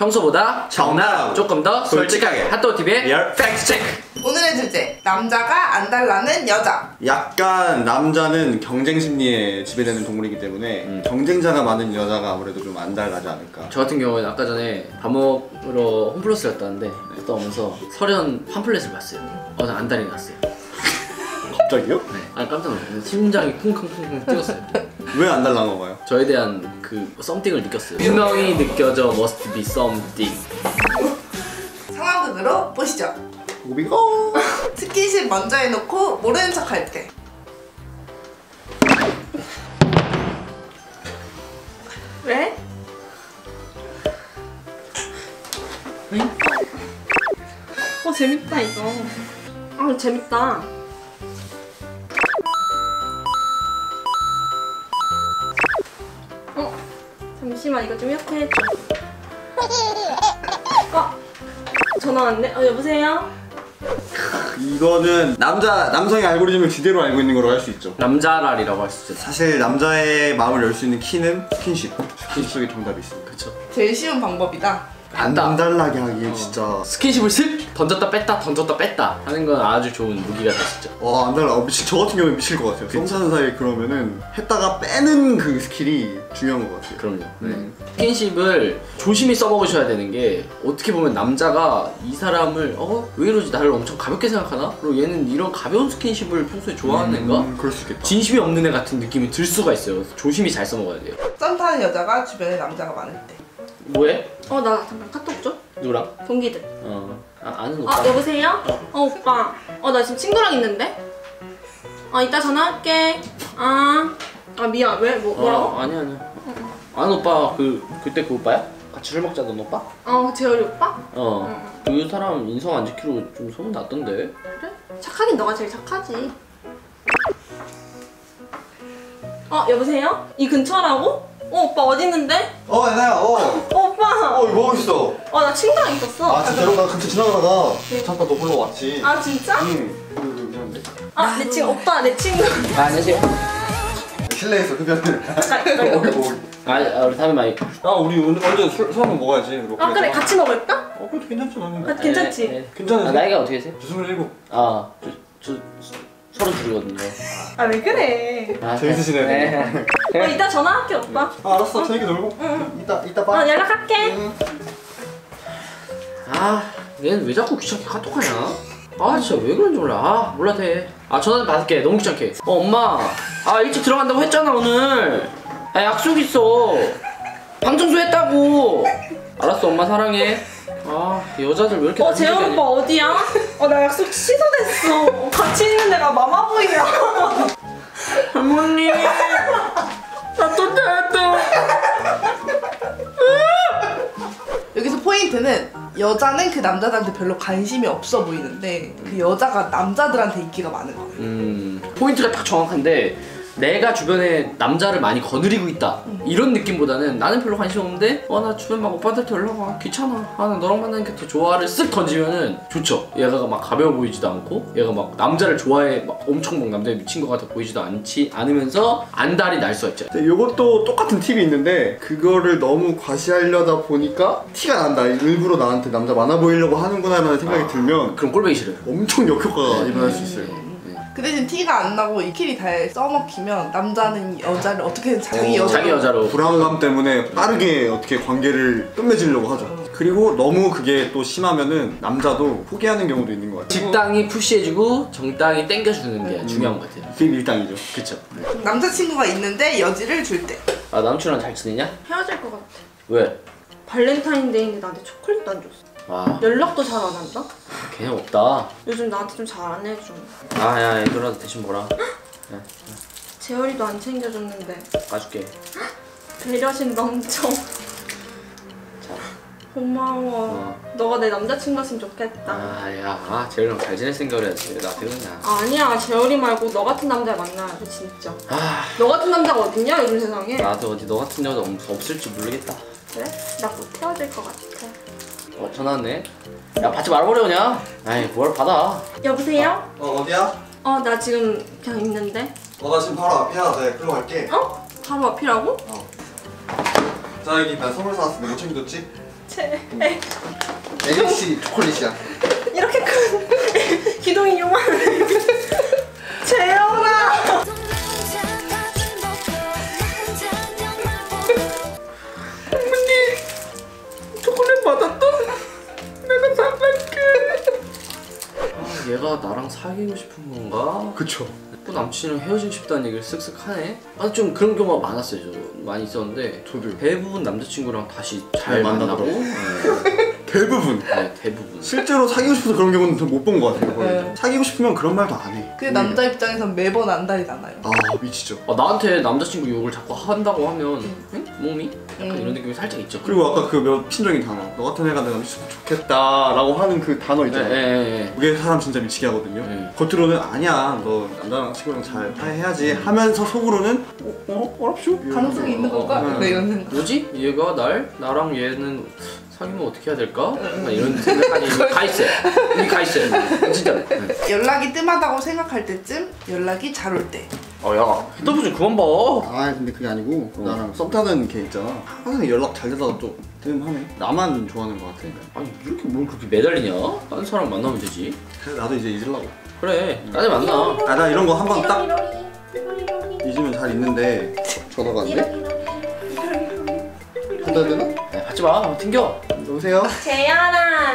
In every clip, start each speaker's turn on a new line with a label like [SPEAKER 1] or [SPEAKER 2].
[SPEAKER 1] 평소보다 정답. 조금 더 솔직하게. 핫도그TV의 real fact check
[SPEAKER 2] 오늘의 주제 남자가 안달나는 여자
[SPEAKER 3] 약간 남자는 경쟁 심리에 지배되는 동물이기 때문에
[SPEAKER 1] 음.
[SPEAKER 3] 경쟁자가 많은 여자가 아무래도 좀 안달나지 않을까
[SPEAKER 1] 저 같은 경우에는 아까 전에 밥 먹으러 홈플러스를 갔다 왔는데 갔다 오면서 설현 팜플렛을 봤어요 어, 나 안달이 났어요
[SPEAKER 3] 갑자기요?
[SPEAKER 1] 네. 아니 깜짝 놀랐어요 심장이 쿵쿵쿵쿵 뛰었어요
[SPEAKER 3] 왜 안달나는 거예요?
[SPEAKER 1] 저에 대한 그 썸띵을 느꼈어요 분명히 느껴져 must be something
[SPEAKER 2] 상황극으로 보시죠
[SPEAKER 3] 고비고
[SPEAKER 2] 스킨십 먼저 해놓고 모르는 척 할 때 왜?
[SPEAKER 4] 어 재밌다 이거. 아 재밌다. 잠시만 이거 좀 이렇게 해줘. 어 전화 왔네. 어 여보세요.
[SPEAKER 3] 이거는 남자 남성의 알고리즘을 지대로 알고 있는 거로 할수 있죠
[SPEAKER 1] 남잘알이라고 할 수 있죠
[SPEAKER 3] 사실 남자의 마음을 열 수 있는 키는 스킨십 스킨십 속에 정답이 있습니다
[SPEAKER 1] 그쵸
[SPEAKER 2] 제일 쉬운 방법이다
[SPEAKER 3] 안달나게 하기에
[SPEAKER 1] 어.
[SPEAKER 3] 진짜
[SPEAKER 1] 스킨십을 슥 던졌다 뺐다 던졌다 뺐다 하는 건 아주 좋은 무기가 되시죠
[SPEAKER 3] 와 안달나 어, 미친 저 같은 경우에 미칠 것 같아요 썸 타는 사이에 그러면은 했다가 빼는 그 skill이 중요한 것 같아요
[SPEAKER 1] 그럼요.
[SPEAKER 3] 음.
[SPEAKER 1] 스킨십을 조심히 써먹으셔야 되는 게 어떻게 보면 남자가 이 사람을 어? 왜 이러지? 나를 엄청 가볍게 생각하나? 그리고 얘는 이런 가벼운 스킨십을 평소에 좋아하는 애인가?
[SPEAKER 3] 음, 그럴 수 있겠다
[SPEAKER 1] 진심이 없는 애 같은 느낌이 들 수가 있어요. 조심히 잘 써먹어야 돼요.
[SPEAKER 2] 썸 타는 여자가 주변에 남자가 많을 때
[SPEAKER 1] 뭐해?
[SPEAKER 4] 어 나 잠깐 카톡 줘.
[SPEAKER 1] 누구랑?
[SPEAKER 4] 동기들.
[SPEAKER 1] 어. 아, 아는 오빠.
[SPEAKER 4] 아 여보세요? 어 오빠. 어 나 지금 친구랑 있는데. 어 이따 전화할게. 아. 아 미안 왜 뭐, 뭐라고?
[SPEAKER 1] 어, 아니야, 아니야. 아는 오빠 그 그때 그 오빠야? 같이 술 먹자던 오빠?
[SPEAKER 4] 어 재열이 오빠?
[SPEAKER 1] 어. 그 사람 인성 안 지키고 좀 소문 났던데.
[SPEAKER 4] 그래? 착하긴 너가 제일 착하지. 어 여보세요? 이 근처라고? 어 오빠 어디 있는데?
[SPEAKER 3] 어 애나야 어
[SPEAKER 4] 어 오빠.
[SPEAKER 3] 어, 뭐 하고 있어?
[SPEAKER 4] 어 나 친구랑 있었어.
[SPEAKER 3] 아, 진짜로? 나 근처 지나가다가 잠깐 너 보러 왔지.
[SPEAKER 4] 아 진짜?
[SPEAKER 3] 응.
[SPEAKER 4] 아내 친구 오빠 내 친구.
[SPEAKER 1] 아, 안녕하세요.
[SPEAKER 3] 실내에서 흡연을.
[SPEAKER 4] 아,
[SPEAKER 3] 거기 뭐.
[SPEAKER 1] 아, 아, 우리 다음에 많이.
[SPEAKER 3] 아, 우리 오늘 먼저 술, 술 한번 먹어야지. 이렇게
[SPEAKER 4] 아 그래
[SPEAKER 3] 해서.
[SPEAKER 4] 같이 먹을까?
[SPEAKER 3] 어, 그래도 괜찮지, 나는.
[SPEAKER 4] 아, 괜찮지?
[SPEAKER 1] 네, 네.
[SPEAKER 3] 괜찮은데?
[SPEAKER 1] 아, 나이가 어떻게 되세요?
[SPEAKER 3] 저 스물일곱.
[SPEAKER 1] 아, 저, 저서 른 둘이거든요.
[SPEAKER 4] 아 왜 그래?
[SPEAKER 1] 아,
[SPEAKER 3] 재밌으시네.
[SPEAKER 1] 네.
[SPEAKER 4] 어 이따 전화할게 오빠.
[SPEAKER 3] 아, 알았어. 재밌게 놀고. 이따, 이따 봐.
[SPEAKER 4] 어 연락할게.
[SPEAKER 3] 응.
[SPEAKER 1] 아, 얘는 왜 자꾸 귀찮게 카톡하냐? 아, 진짜 왜 그런지 몰라. 아, 몰라 돼. 아, 전화 좀 받을게. 너무 귀찮게. 어, 엄마. 아, 일찍 들어간다고 했잖아 오늘. 아, 약속 있어. 방 청소했다고. 알았어, 엄마 사랑해. 아, 여자들 왜 이렇게 어나
[SPEAKER 4] 재현 오빠 어디야? 어나 약속 취소됐어. 같이 있는 데가 마마보이야.
[SPEAKER 1] 할머니. 나또 됐다.
[SPEAKER 2] 여기서 포인트는 여자는 그 남자들한테 별로 관심이 없어 보이는데 그 여자가 남자들한테 인기가 많은 거예요
[SPEAKER 1] 음, 포인트가 딱 정확한데 내가 주변에 남자를 많이 거느리고 있다. 이런 느낌보다는 나는 별로 관심 없는데 어 나 주변 막 오빠들한테 연락 와. 귀찮아. 아나 너랑 만나는 게 더 좋아를 쓱 던지면은 좋죠. 얘가 막 가벼워 보이지도 않고 얘가 막 남자를 좋아해. 막 엄청 막 남자에 미친 것 같아 보이지도 않지 않으면서 안달이 날 수가 있죠.
[SPEAKER 3] 네, 요것도 똑같은 팁이 있는데 그거를 너무 과시하려다 보니까 티가 난다. 일부러 나한테 남자 많아 보이려고 하는구나 라는 생각이 들면
[SPEAKER 1] 그럼 꼴보기 싫어요.
[SPEAKER 3] 엄청 역효과가 일어날 수 있어요.
[SPEAKER 2] 그 대신 티가 안 나고 이킬이 잘 써먹히면 남자는 여자를 어떻게든 자기
[SPEAKER 3] 어,
[SPEAKER 2] 여자
[SPEAKER 1] 자기 여자로
[SPEAKER 3] 불안감 때문에 빠르게 어떻게 관계를 끝맺으려고 하죠. 그리고 너무 그게 또 심하면은 남자도 포기하는 경우도 있는 것 같아요.
[SPEAKER 1] 직당이 푸시해주고 정당이 땡겨주는 게 중요한 것 같아요
[SPEAKER 3] 그게 밀당이죠.
[SPEAKER 1] 그쵸
[SPEAKER 2] 남자친구가 있는데 여지를 줄 때
[SPEAKER 1] 아 남친이랑 잘 지내냐?
[SPEAKER 4] 헤어질 것 같아.
[SPEAKER 1] 왜?
[SPEAKER 4] 발렌타인데이인데 나한테 초콜릿도 안 줬어.
[SPEAKER 1] 와
[SPEAKER 4] 연락도 잘 안 한다.
[SPEAKER 1] 개념 없다
[SPEAKER 4] 요즘 나한테 좀 잘 안 해줘.
[SPEAKER 1] 아 야 이거라도 대신 뭐라
[SPEAKER 4] 재열이도 안 챙겨줬는데
[SPEAKER 1] 까줄게
[SPEAKER 4] 배려심 넘쳐.
[SPEAKER 1] 자
[SPEAKER 4] 고마워.
[SPEAKER 1] 어.
[SPEAKER 4] 너가 내 남자친구였으면 좋겠다.
[SPEAKER 1] 아 야 아, 재열이랑 잘 지낼 생각을 해야지 왜 나한테 그러냐
[SPEAKER 4] 아니야 재열이 말고 너 같은 남자 만나야지 진짜.
[SPEAKER 1] 아
[SPEAKER 4] 너 같은 남자가 어딨냐 요즘 세상에.
[SPEAKER 1] 나도 어디 너 같은 여자 없, 없을지 모르겠다
[SPEAKER 4] 그래? 나 곧 헤어질 것 같아.
[SPEAKER 1] 어 전화 왔네 야 받지 말아버려 그냥 아이 뭘 받아
[SPEAKER 4] 여보세요?
[SPEAKER 3] 어 어디야?
[SPEAKER 4] 어 나 지금 그냥 있는데.
[SPEAKER 3] 어 나 지금 바로 앞이야. 내가 글로 갈게.
[SPEAKER 4] 어? 바로 앞이라고?
[SPEAKER 3] 자 여기 나 선물 사왔는데 못 챙겨줬지?
[SPEAKER 4] 제
[SPEAKER 3] NC 초콜릿이야.
[SPEAKER 4] 이렇게 큰 기둥이 요만해.
[SPEAKER 3] 그쵸.
[SPEAKER 1] 또 남친이랑 헤어지고 싶다는 얘기를 쓱쓱 하네. 아 좀 그런 경우가 많았어요. 저 많이 있었는데
[SPEAKER 3] 저도요.
[SPEAKER 1] 대부분 남자친구랑 다시 잘
[SPEAKER 3] 잘
[SPEAKER 1] 만나고. 네,
[SPEAKER 3] 대부분.
[SPEAKER 1] 네, 대부분.
[SPEAKER 3] 실제로 사귀고 싶어서 그런 경우는 못 본 것 같아요. 거의.
[SPEAKER 2] 네.
[SPEAKER 3] 사귀고 싶으면 그런 말도 안 해.
[SPEAKER 2] 그 남자 입장에선 매번 안달이잖아요.
[SPEAKER 3] 아 미치죠.
[SPEAKER 1] 아, 나한테 남자친구 욕을 자꾸 한다고 하면 응? 몸이? 약간
[SPEAKER 2] 음.
[SPEAKER 1] 이런 느낌이 살짝 있죠.
[SPEAKER 3] 그리고 아까 그 몇 친적인 단어. 너 같은 애가 내 남친 좋겠다라고 하는 그 단어
[SPEAKER 1] 네,
[SPEAKER 3] 있잖아요.
[SPEAKER 1] 네, 네.
[SPEAKER 3] 그게 사람 진짜 미치게 하거든요.
[SPEAKER 1] 네.
[SPEAKER 3] 겉으로는 아니야, 너 남자랑 친구랑 잘 해야지 하면서 속으로는 어, 어, 어랍쇼?
[SPEAKER 2] 가능성이 있는 건가?
[SPEAKER 3] 어, 어.
[SPEAKER 2] 네, 이런 생각.
[SPEAKER 1] 뭐지? 얘가 날 나랑 얘는 사귀면 어떻게 해야 될까? 약간 이런 생각까지 이미 가 있어요. 이미 가 있어요. 진짜. 네.
[SPEAKER 2] 연락이 뜸하다고 생각할 때쯤 연락이 잘 올 때.
[SPEAKER 1] 어야 핸드폰 좀 그만 봐.
[SPEAKER 3] 아 근데 그게 아니고 나랑 썸 타는 걔 있잖아. 항상 연락 잘 되다가 또 뜸하네. 나만 좋아하는 것 같아.
[SPEAKER 1] 아니 이렇게 뭘 그렇게 매달리냐? 다른 사람 만나면 되지.
[SPEAKER 3] 그래서 나도 이제 잊으려고.
[SPEAKER 1] 그래. 나중에 만나.
[SPEAKER 3] 아 나 이런 거 한번 딱 잊으면 잘 있는데 전화가 안 돼?
[SPEAKER 4] 이러리
[SPEAKER 3] 받아야 되나?
[SPEAKER 1] 야, 받지 마. 튕겨.
[SPEAKER 3] 여보세요?
[SPEAKER 4] 재현아.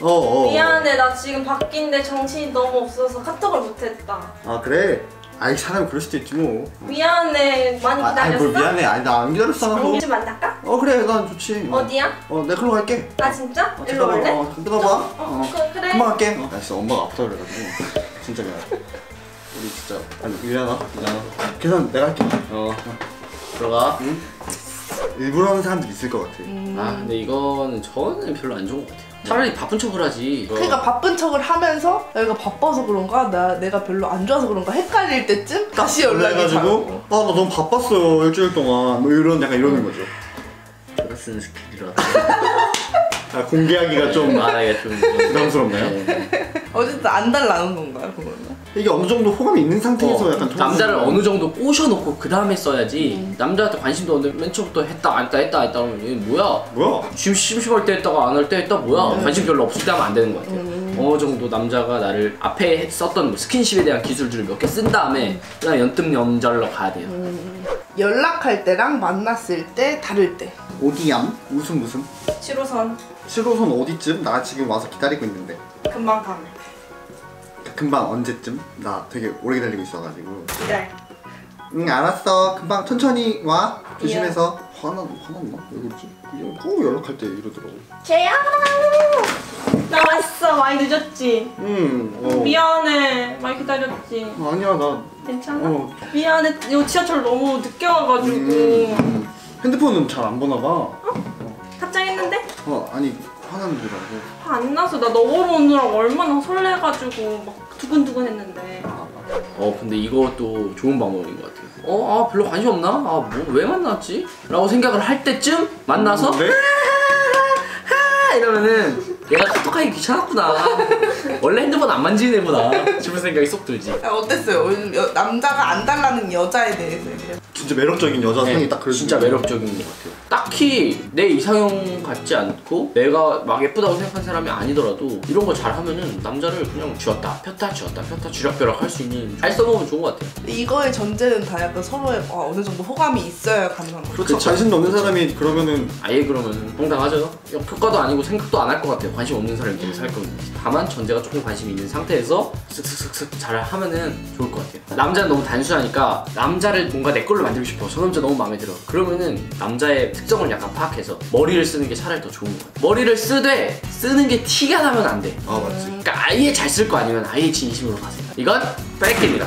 [SPEAKER 3] 어, 어. 어.
[SPEAKER 4] 미안해 나 지금 바뀐데 정신이 너무 없어서 카톡을 못했다.
[SPEAKER 3] 아 그래? 아이 사람이 그럴 수도 있지 뭐.
[SPEAKER 4] 미안해 많이
[SPEAKER 3] 아,
[SPEAKER 4] 기다렸어?
[SPEAKER 3] 뭘 미안해. 아니 나 안 기다렸어.
[SPEAKER 4] 나좀 만날까?
[SPEAKER 3] 어 그래 난 좋지. 어.
[SPEAKER 4] 어디야?
[SPEAKER 3] 어 내가 글로 갈게.
[SPEAKER 4] 아 진짜?
[SPEAKER 3] 어,
[SPEAKER 4] 일로. 올래?
[SPEAKER 3] 어 뜯어봐.
[SPEAKER 4] 어,
[SPEAKER 3] 어.
[SPEAKER 4] 그, 그래.
[SPEAKER 3] 금방 갈게. 나 진짜 엄마가 아프다 그래가지고 진짜 미안해. 우리 진짜 아니 미안하. 미안하. 계산 내가 할게.
[SPEAKER 1] 어. 들어가.
[SPEAKER 3] 일부러 하는 사람들 있을 것 같아.
[SPEAKER 1] 아 근데 이거는 저는 별로 안 좋은 것 같아요. 차라리 바쁜 척을 하지.
[SPEAKER 2] 그러니까 바쁜 척을 하면서 내가 바빠서 그런가 나 내가 별로 안 좋아서 그런가 헷갈릴 때쯤 다시 연락이 잘
[SPEAKER 3] 해가지고. 아 나 너무 바빴어요 일주일 동안 뭐 이런 약간 이러는 거죠.
[SPEAKER 1] 제가 쓰는 스킬이라.
[SPEAKER 3] 아, 공개하기가 좀
[SPEAKER 1] 말하기가 좀
[SPEAKER 3] 부담스럽나요?
[SPEAKER 1] 네.
[SPEAKER 2] 어쨌든 안달나는 건가요 그거는?
[SPEAKER 3] 이게 어느 정도 호감이 있는 상태에서
[SPEAKER 1] 어,
[SPEAKER 3] 약간
[SPEAKER 1] 남자를. 어느 정도 꼬셔놓고 그 다음에 써야지 남자한테 관심도 없는데 맨 처음부터 했다 안 했다 했다 했다 하면 이게 뭐야?
[SPEAKER 3] 뭐야?
[SPEAKER 1] 지금 심심할 때 했다가 안 할 때 했다? 뭐야? 관심 별로 없을 때 하면 안 되는 것 같아요. 어느 정도 남자가 나를 앞에 썼던 뭐 스킨십에 대한 기술들을 몇 개 쓴 다음에 그냥 연뜸 연절로 가야 돼요.
[SPEAKER 2] 연락할 때랑 만났을 때 다를 때.
[SPEAKER 3] 어디얌? 무슨 무슨?
[SPEAKER 4] 7호선.
[SPEAKER 3] 7호선 어디쯤? 나 지금 와서 기다리고 있는데.
[SPEAKER 4] 금방 가면
[SPEAKER 3] 금방 언제쯤? 나 되게 오래 기다리고 있어가지고
[SPEAKER 4] 기다려.
[SPEAKER 3] 응 알았어 금방 천천히 와 조심해서 화나, 화났나? 왜 그러지? 그냥 꼭 연락할 때 이러더라고
[SPEAKER 4] 재현아 나 왔어 많이 늦었지?
[SPEAKER 3] 응 어.
[SPEAKER 4] 미안해 많이 기다렸지?
[SPEAKER 3] 아니야 나
[SPEAKER 4] 괜찮아?
[SPEAKER 3] 어.
[SPEAKER 4] 미안해 이거 지하철 너무 늦게 와가지고
[SPEAKER 3] 음, 음. 핸드폰은 잘 안 보나 봐
[SPEAKER 4] 답장했는데?
[SPEAKER 3] 어 아니 화나는데라고
[SPEAKER 4] 화 안 나서 나 너 보러 오느라고 얼마나 설레가지고 막 두근두근 했는데
[SPEAKER 1] 어 근데 이것도 좋은 방법인 것 같아요 어? 아 별로 관심 없나? 아 뭐 왜 만났지? 라고 생각을 할 때쯤 만나서
[SPEAKER 3] 네?
[SPEAKER 1] 아, 이러면은 얘가 카톡하기 귀찮았구나 원래 핸드폰 안 만지는 애구나 싶은 생각이 쏙 들지
[SPEAKER 2] 아, 어땠어요? 여- 남자가 안달나는 여자에 대해서.
[SPEAKER 3] 진짜 매력적인 여자 상이 딱 그런
[SPEAKER 1] 네, 진짜
[SPEAKER 3] 느낌.
[SPEAKER 1] 매력적인 것 같아요. 딱히 내 이상형 같지 않고 내가 막 예쁘다고 생각한 사람이 아니더라도 이런 거 잘하면은 남자를 그냥 쥐었다 폈다 쥐었다 폈다 쥐락펴락 할 수 있는 잘 써먹으면 좋은 것 같아요.
[SPEAKER 2] 근데 이거의 전제는 다 약간 서로의 어, 어느 정도 호감이 있어야 가능한 거죠.
[SPEAKER 3] 그렇죠. 관심도 없는 사람이 그러면은
[SPEAKER 1] 아예 그러면 황당하죠. 효과도 아니고 생각도 안 할 것 같아요. 관심 없는 사람이 되게 살 거면. 다만 전제가 조금 관심이 있는 상태에서 쓱쓱쓱쓱 잘 하면은 좋을 것 같아요. 남자는 너무 단순하니까 남자를 뭔가 내 걸로 만들고 싶어. 저 남자 너무 마음에 들어. 그러면은 남자의 특성을 약간 파악해서 머리를 쓰는 게 차라리 더 좋은 것 같아요. 머리를 쓰되 쓰는 게 티가 나면 안 돼.
[SPEAKER 3] 아 맞지
[SPEAKER 1] 그러니까 아예 잘 쓸 거 아니면 아예 진심으로 가세요. 이건 뺄게입니다.